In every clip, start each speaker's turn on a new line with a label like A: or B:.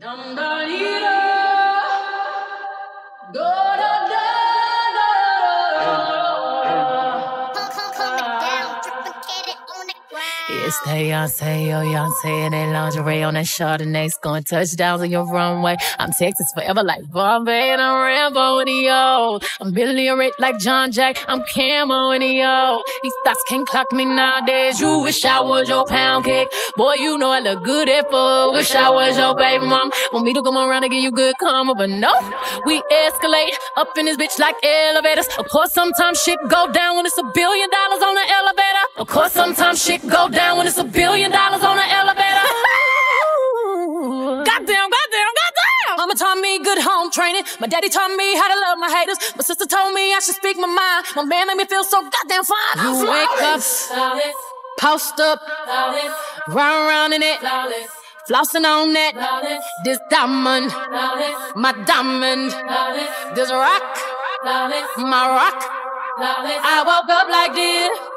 A: Dum da dee da, da
B: It's Beyonce, yo, Beyonce, and that lingerie on that Chardonnay, scoring touchdowns on your runway. I'm Texas forever like Bun B, and I'm Rambo in yo. I'm Billy like John Jack, I'm Camo in yo. These thoughts can't clock me nowadays. You wish I was your pound cake. Boy, you know I look good at four. Wish I was your baby mom. Want me to come around and give you good karma, but no. We escalate up in this bitch like elevators. Of course, sometimes shit go down when it's a billion dollars on the elevator. Of course, sometimes shit go down when it's a billion dollars on the elevator. goddamn, goddamn, goddamn. Mama taught me good home training. My daddy taught me how to love my haters. My sister told me I should speak my mind. My man made me feel so goddamn fine. You wake up, post up, round round in it. Flossing on that, this diamond, my diamond, this rock, my rock. I woke up like this.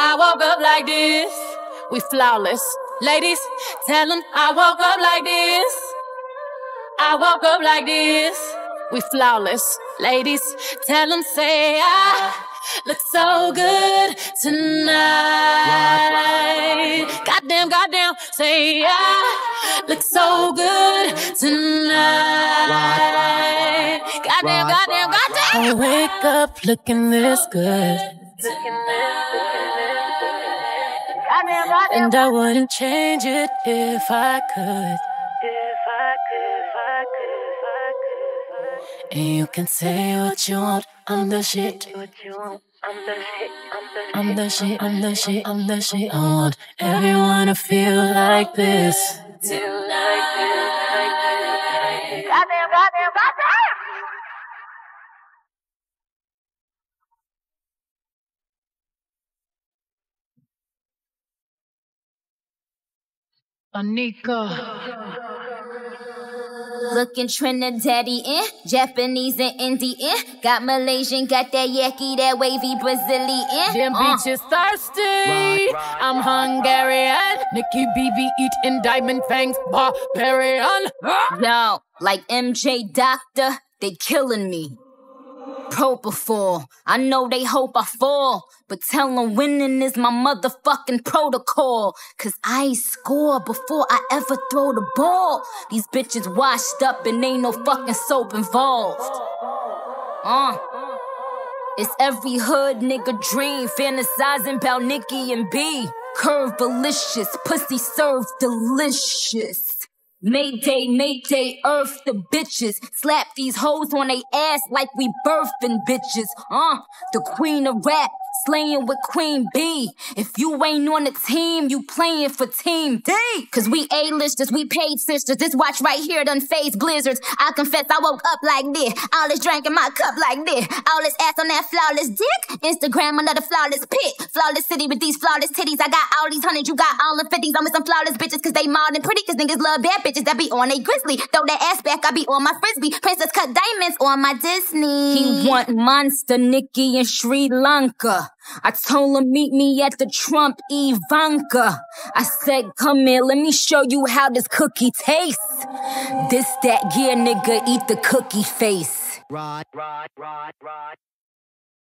B: I woke up like this. We flawless. Ladies, tell them I woke up like this. I woke up like this. We flawless. Ladies, tell them say I look so good tonight. Goddamn, goddamn, say I look so good tonight. Goddamn, goddamn, goddamn. I wake up looking this good. And I wouldn't change it if I could. If I could, if I could, if I could. And you can say what you want, I'm the shit. I'm the shit, I'm the shit, I'm the shit. I want everyone to feel like this. Tonight. Goddamn, goddamn, goddamn! Anika.
C: Looking Trinidadian, in, Japanese and Indian. Got Malaysian, got that yaki, that wavy Brazilian.
B: Jim
C: Uh.
B: Beach is thirsty. I'm Hungarian. Nicki BB eating diamond fangs, barbarian.
C: Yo, like MJ Doctor, they killing me. Propofol, I know they hope I fall, but tell them winning is my motherfucking protocol. Cause I score before I ever throw the ball. These bitches washed up and ain't no fucking soap involved. Uh. It's every hood nigga dream, fantasizing about Nicki and B. Curve delicious, pussy served delicious. Mayday, Mayday, earth the bitches. Slap these hoes on they ass like we birthing bitches. Uh, the queen of rap, slaying with Queen B. If you ain't on the team, you playing for Team D. Cause we A-listers, we paid sisters. This watch right here done phase blizzards. I confess I woke up like this. All this drink in my cup like this. All this ass on that flawless dick. Instagram another flawless pic. Flawless city with these flawless titties. I got all these hundreds, you got all the fifties. I'm with some flawless bitches cause they mild and pretty. Cause niggas love bad bitches that be on a grizzly. Throw that ass back, I be on my frisbee. Princess cut diamonds on my Disney. He want monster Nicki in Sri Lanka. I told him meet me at the Trump Ivanka. I said, come here, let me show you how this cookie tastes. This that gear nigga eat the cookie face.
D: Rod, Rod, Rod, Rod.